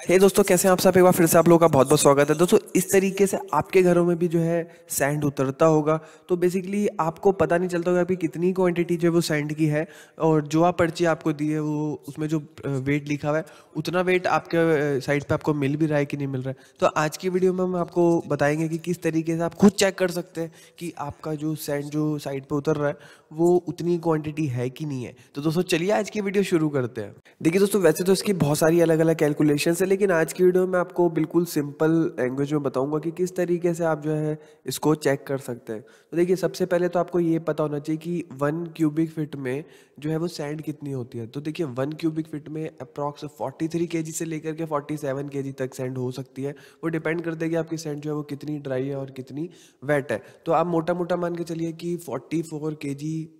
हे hey दोस्तों, कैसे हैं आप सब? एक बार फिर से आप लोगों का बहुत बहुत स्वागत है। दोस्तों, इस तरीके से आपके घरों में भी जो है सैंड उतरता होगा। तो बेसिकली आपको पता नहीं चलता होगा कि कितनी क्वांटिटी जो है वो सैंड की है और जो आप पर्ची आपको दी है वो उसमें जो वेट लिखा हुआ है, उतना वेट आपके साइड पर आपको मिल भी रहा है कि नहीं मिल रहा है। तो आज की वीडियो में हम आपको बताएँगे कि किस तरीके से आप खुद चेक कर सकते हैं कि आपका जो सैंड जो साइड पर उतर रहा है, वो उतनी क्वान्टिटी है कि नहीं है। तो दोस्तों, चलिए आज की वीडियो शुरू करते हैं। देखिए दोस्तों, वैसे तो इसकी बहुत सारी अलग अलग कैलकुलेशन है, लेकिन आज की वीडियो में आपको बिल्कुल सिंपल लैंग्वेज में बताऊँगा कि किस तरीके से आप जो है इसको चेक कर सकते हैं। तो देखिए, सबसे पहले तो आपको ये पता होना चाहिए कि वन क्यूबिक फिट में जो है वो सैंड कितनी होती है। तो देखिए वन क्यूबिक फिट में अप्रॉक्स फोर्टी थ्री के से लेकर के फोर्टी सेवन तक सैंड हो सकती है। वो डिपेंड करते हैं कि आपकी सैंड जो है वो कितनी ड्राई है और कितनी वेट है। तो आप मोटा मोटा मान के चलिए कि फोर्टी फोर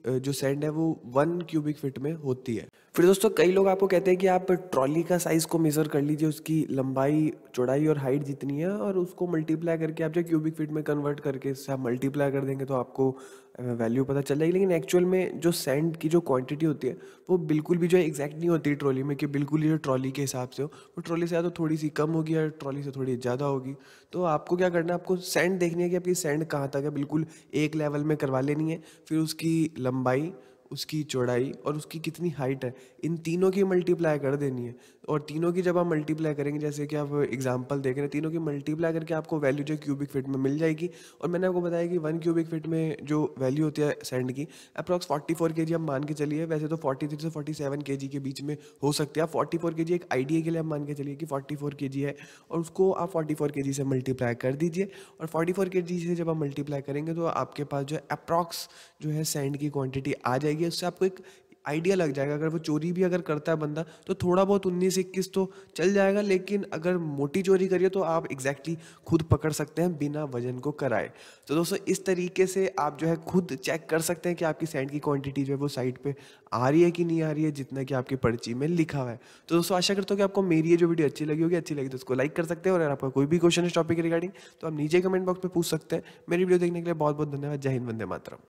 जो सैंड है वो वन क्यूबिक फिट में होती है। फिर दोस्तों, कई लोग आपको कहते हैं कि आप ट्रॉली का साइज़ को मेज़र कर लीजिए उसकी लंबाई, चौड़ाई और हाइट जितनी है और उसको मल्टीप्लाई करके आप जो क्यूबिक फीट में कन्वर्ट करके इससे आप मल्टीप्लाई कर देंगे तो आपको वैल्यू पता चल जाएगी लेकिन एक्चुअल में जो सैंड की जो क्वांटिटी होती है, वो बिल्कुल भी जो है एग्जैक्ट नहीं होती ट्रॉली में कि बिल्कुल ही जो ट्रॉली के हिसाब से हो। वो ट्रॉली से या तो थोड़ी सी कम होगी या ट्रॉली से थोड़ी ज़्यादा होगी। तो आपको क्या करना है, आपको सैंड देखनी है कि आपकी सैंड कहाँ तक है। बिल्कुल एक लेवल में करवा लेनी है। फिर उसकी लंबाई उसकी चौड़ाई और उसकी कितनी हाइट है, इन तीनों की मल्टीप्लाई कर देनी है। और तीनों की जब आप मल्टीप्लाई करेंगे, जैसे कि आप एग्जांपल देख रहे हैं, तीनों की मल्टीप्लाई करके आपको वैल्यू जो क्यूबिक फिट में मिल जाएगी। और मैंने आपको बताया कि वन क्यूबिक फिट में जो वैल्यू होती है सैंड की अप्रॉक्स फोर्टी फोर के जी आप मान के चलिए। वैसे तो फोर्टी थ्री से फोर्टी सेवन के जी के बीच में हो सकती है। आप फोर्टी फोर के जी एक आइडिया के लिए आप मान के चलिए कि फोर्टी फोर के जी है और उसको आप फोर्टी फोर के जी से मल्टीप्लाई कर दीजिए। और फोर्टी फोर के जी से जब आप मल्टीप्लाई करेंगे तो आपके पास जो है अप्रॉक्स जो है सैंड की क्वान्टिटी आ जाएगी। उससे आपको एक आइडिया लग जाएगा। अगर वो चोरी भी अगर करता है बंदा तो थोड़ा बहुत उन्नीस, इक्कीस तो चल जाएगा, लेकिन अगर मोटी चोरी करिए तो आप एग्जैक्टली exactly खुद पकड़ सकते हैं बिना वज़न को कराए। तो दोस्तों, इस तरीके से आप जो है खुद चेक कर सकते हैं कि आपकी सैंड की क्वांटिटी जो है वो साइड पे आ रही है कि नहीं आ रही है, जितना कि आपकी पर्ची में लिखा हुआ है। तो दोस्तों, आशा करता हूँ कि आपको मेरी ये जो वीडियो अच्छी लगी होगी, अच्छी लगी तो उसको लाइक कर सकते हैं और अगर आपका कोई भी क्वेश्चन इस टॉपिक रिगार्डिंग तो आप नीचे कमेंट बॉक्स में पूछ सकते हैं। मेरी वीडियो देखने के लिए बहुत बहुत धन्यवाद। जय हिंद, वंदे मातरम।